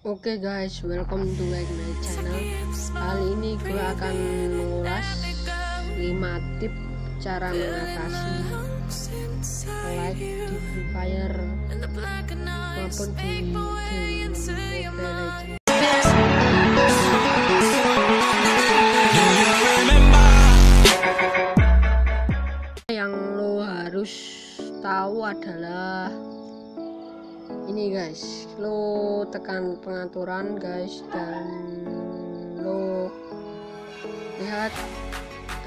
Oke okay guys, welcome to my channel. Kali ini gue akan mengulas 5 tip cara mengatasi like di Free Fire maupun di game Mobile Legends. Ini guys. Lo tekan pengaturan guys dan lo lihat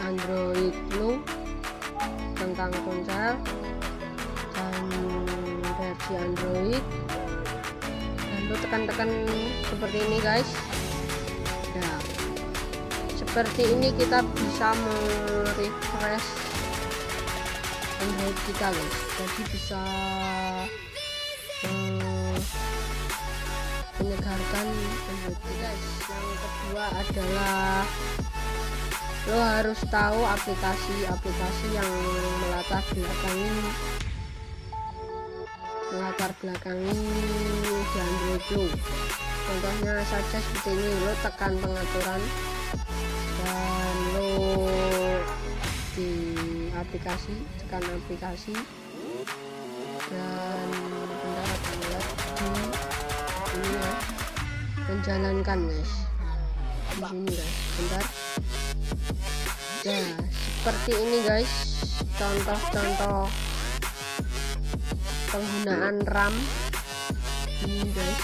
android lo tentang ponsel dan versi android. Dan lo tekan-tekan seperti ini guys. Ya. Seperti ini kita bisa merefresh android kita guys. Jadi bisa menyegarkan peneliti guys yang kedua adalah lo harus tahu aplikasi-aplikasi yang melatar belakangi melatar belakangi di Android lo contohnya saja seperti ini lo tekan pengaturan dan lo di aplikasi tekan aplikasi. Dan bentar akan lihat di ini ya menjalankan guys. Di sini guys. Bentar. Ya seperti ini guys. Contoh-contoh penggunaan RAM. Ini guys.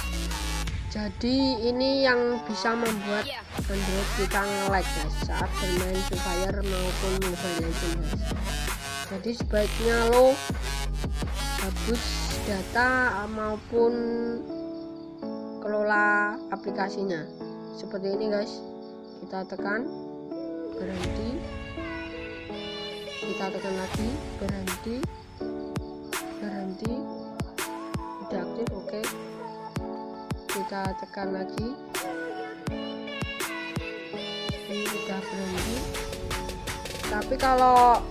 Jadi ini yang bisa membuat Android kita nge-lag guys saat bermain Free Fire maupun Mobile Legends guys. Jadi sebaiknya lo hapus data maupun kelola aplikasinya. Seperti ini guys. Kita tekan berhenti. Kita tekan lagi berhenti. Berhenti. Udah aktif oke. Okay. kita tekan lagi. Ini udah berhenti. Tapi kalau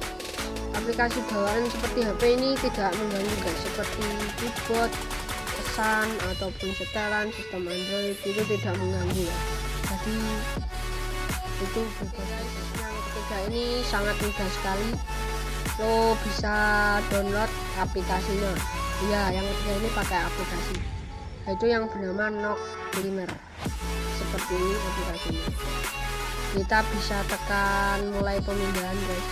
aplikasi bawaan seperti HP ini tidak mengganggu guys seperti keyboard pesan ataupun setelan sistem Android itu tidak mengganggu ya. Jadi itu yang ketiga ini sangat mudah sekali. Lo bisa download aplikasinya. Iya yang ketiga ini pakai aplikasi. Itu yang bernama Nock Glimmer seperti ini aplikasinya. Kita bisa tekan mulai pemindahan guys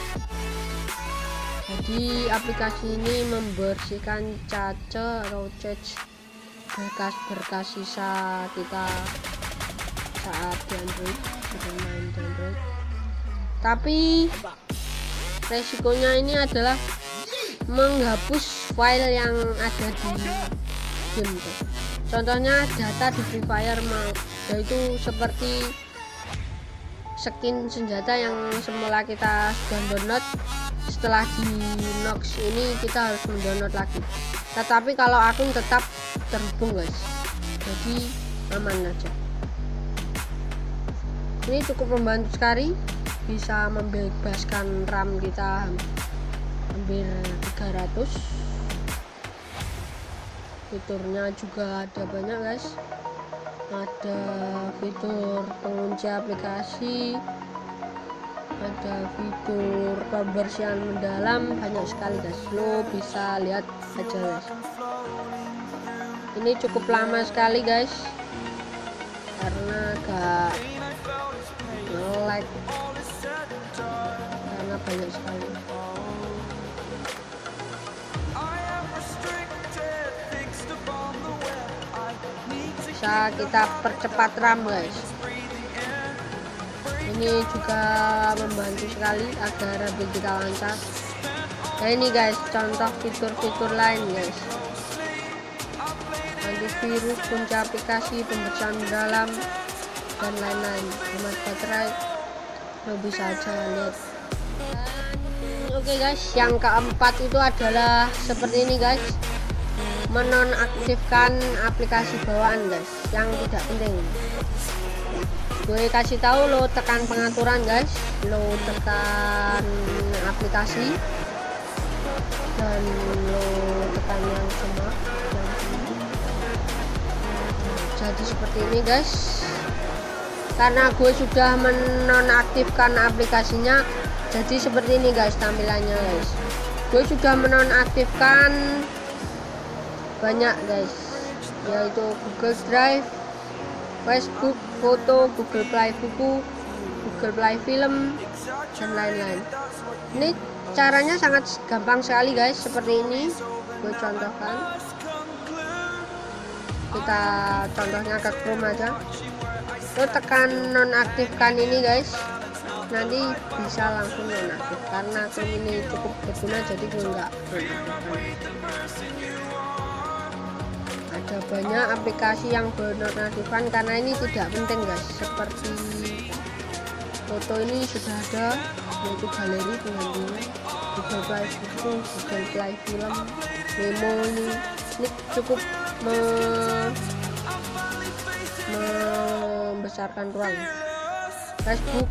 jadi aplikasi ini membersihkan cache cache berkas-berkas sisa kita saat di Android bermain di Android. Tapi resikonya ini adalah menghapus file yang ada di game contohnya data di Free Fire yaitu seperti skin senjata yang semula kita sudah download setelah di Nox ini kita harus mendownload lagi. Tetapi kalau akun tetap terhubung guys. Jadi aman aja. Ini cukup membantu sekali bisa membebaskan RAM kita hampir 300 fiturnya juga ada banyak guys ada fitur pengunci aplikasi ada fitur pembersihan mendalam banyak sekali guys. Lo bisa lihat aja guys. Ini cukup lama sekali guys. Karena gak like karena banyak sekali bisa kita percepat RAM guys ini juga membantu sekali agar kita lancar. Nah ini guys contoh fitur-fitur lain guys. Antivirus kunci aplikasi pembersihan dalam dan lain-lain. Hemat baterai lo bisa aja lihat. Oke okay guys yang keempat itu adalah seperti ini guys menonaktifkan aplikasi bawaan guys yang tidak penting. Gue kasih tahu lo tekan pengaturan guys. Lo tekan aplikasi. Dan lo tekan yang semua jadi seperti ini guys. Karena gue sudah menonaktifkan aplikasinya jadi seperti ini guys tampilannya guys. Gue sudah menonaktifkan banyak guys. Yaitu Google Drive Facebook foto Google Play buku Google Play film dan lain-lain. Ini caranya sangat gampang sekali guys seperti ini. Gue contohkan. Kita contohnya ke Chrome aja. Lo tekan nonaktifkan ini guys. Nanti bisa langsung nonaktif karena Chrome ini cukup berguna jadi gue nggak ada banyak aplikasi yang bernonaktifkan karena ini tidak penting guys. Seperti foto ini sudah ada yaitu galeri penggantinya Google Play buku Google Play film memo ini. Ini cukup me membesarkan ruang. Facebook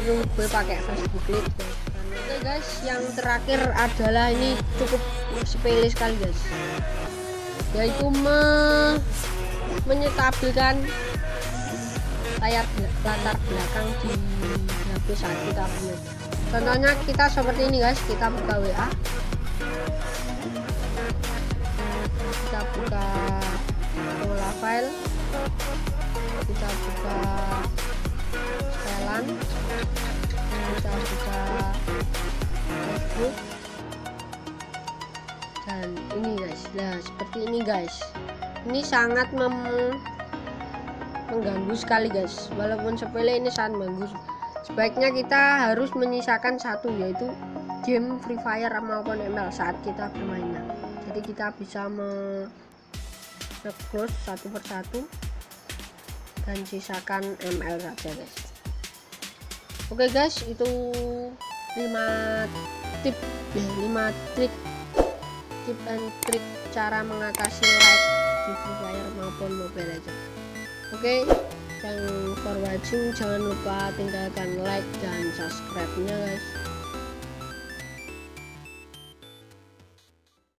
itu gue pakai Facebook Lite guys. Oke guys yang terakhir adalah ini cukup sepele sekali guys yaitu me menyetabilkan layar latar belakang di HP kita punya contohnya kita seperti ini guys. Kita buka WA kita buka pengelola file. Kita buka setelan. Kita buka Facebook dan ini guys nah seperti ini guys. Ini sangat mem mengganggu sekali guys. Walaupun sepele ini sangat bagus sebaiknya kita harus menyisakan satu yaitu game Free Fire maupun ML saat kita bermainnya jadi kita bisa me close satu persatu dan sisakan ML saja guys. Oke guys itu 5 tip ya 5 trik tip and trik cara mengatasi lag di Free Fire maupun Mobile Legends. Oke okay, thank for watching jangan lupa tinggalkan like dan subscribe nya guys